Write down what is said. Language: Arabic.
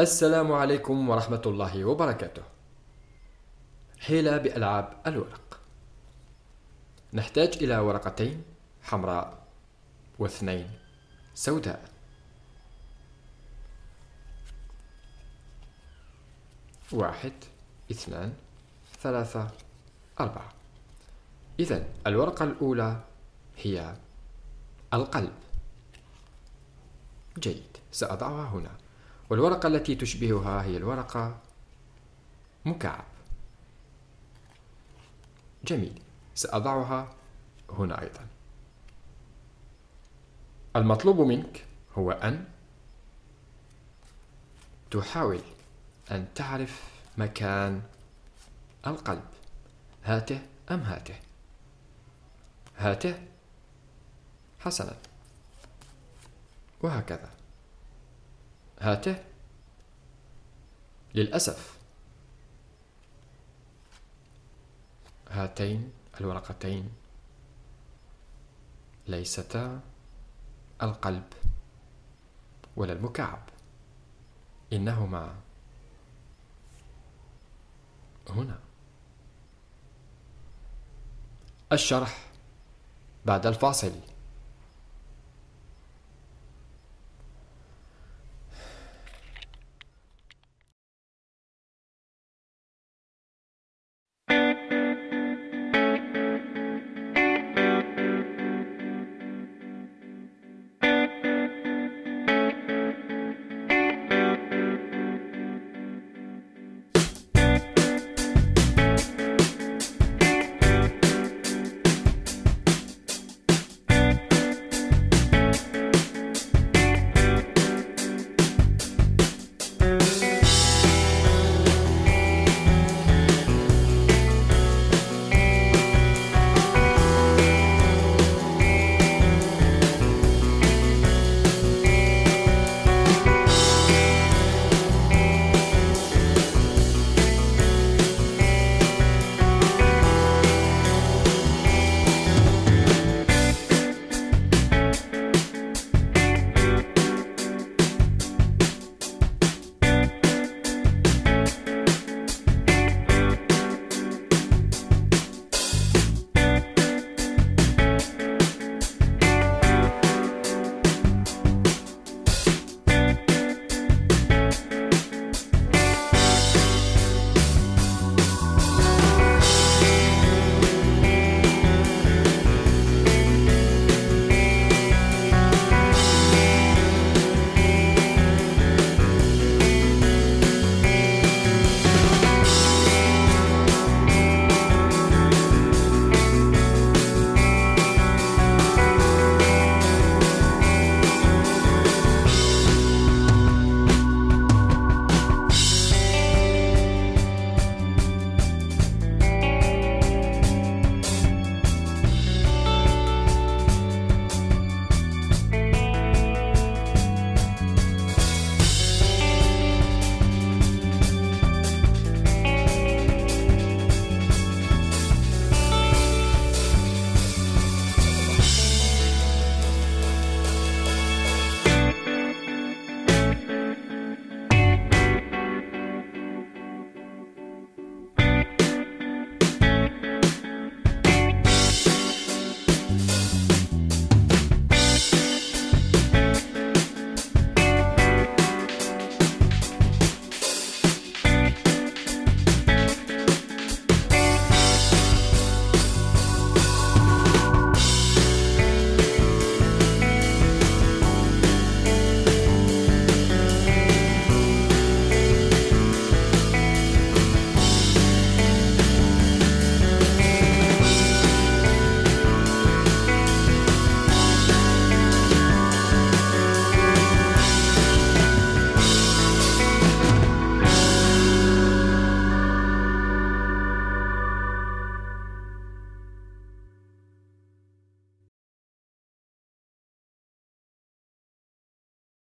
السلام عليكم ورحمة الله وبركاته. حيلة بألعاب الورق. نحتاج إلى ورقتين حمراء واثنين سوداء. واحد، اثنان، ثلاثة، أربعة. إذا الورقة الأولى هي القلب. جيد، سأضعها هنا. والورقة التي تشبهها هي الورقة مكعب. جميل. سأضعها هنا أيضا. المطلوب منك هو أن تحاول أن تعرف مكان القلب. هاته أم هاته؟ هاته حسنا. وهكذا. هاته للأسف. هاتين الورقتين. ليستا القلب ولا المكعب. إنهما هنا. الشرح بعد الفاصل.